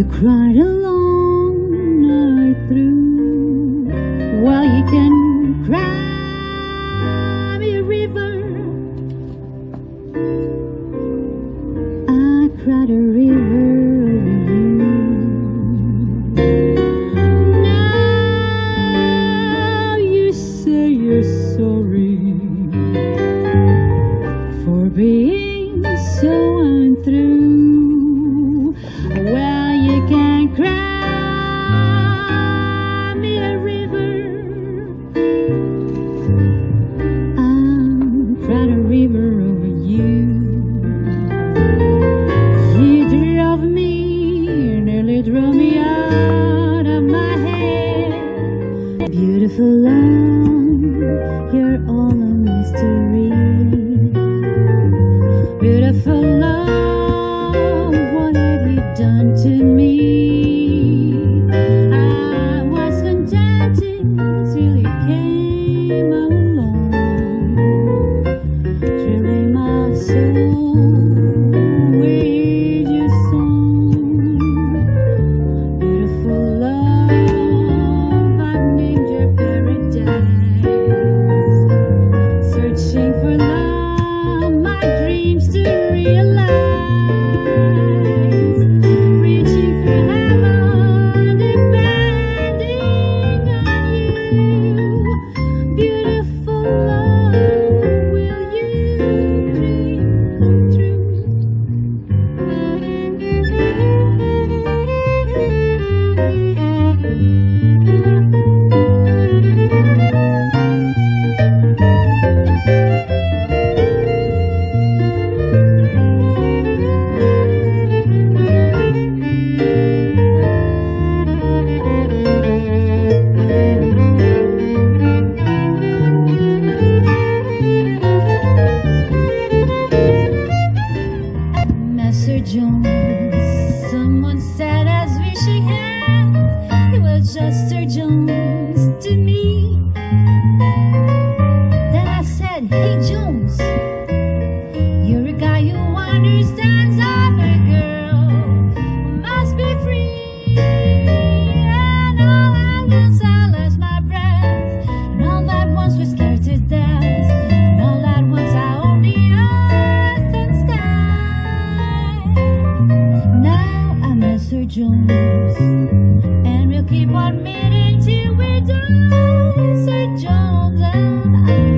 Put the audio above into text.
You cried long night through. Well, you can cry. beautiful love. Now I'm Sir Jones, and we'll keep on meeting till we die, Sir Jones and I.